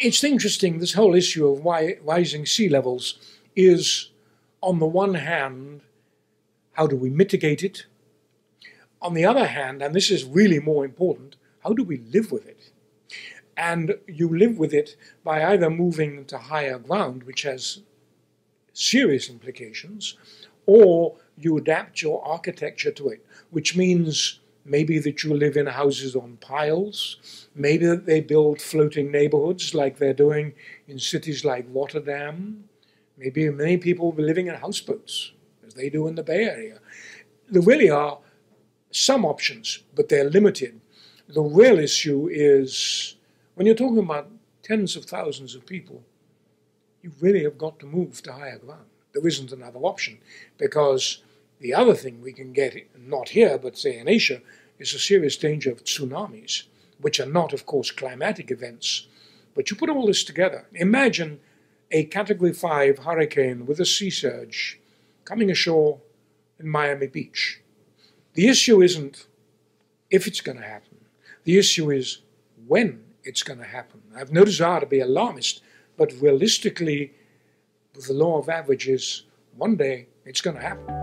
It's interesting, this whole issue of why rising sea levels is, on the one hand, how do we mitigate it? On the other hand, and this is really more important, how do we live with it? And you live with it by either moving to higher ground, which has serious implications, or you adapt your architecture to it, which means maybe that you live in houses on piles, maybe that they build floating neighborhoods like they're doing in cities like Rotterdam, maybe many people will be living in houseboats, as they do in the Bay Area. There really are some options, but they're limited. The real issue is when you're talking about tens of thousands of people, you really have got to move to higher ground. There isn't another option because the other thing we can get, not here, but say in Asia, is a serious danger of tsunamis, which are not, of course, climatic events. But you put all this together. Imagine a Category 5 hurricane with a sea surge coming ashore in Miami Beach. The issue isn't if it's going to happen, the issue is when it's going to happen. I've no desire to be alarmist, but realistically, the law of averages, one day it's going to happen.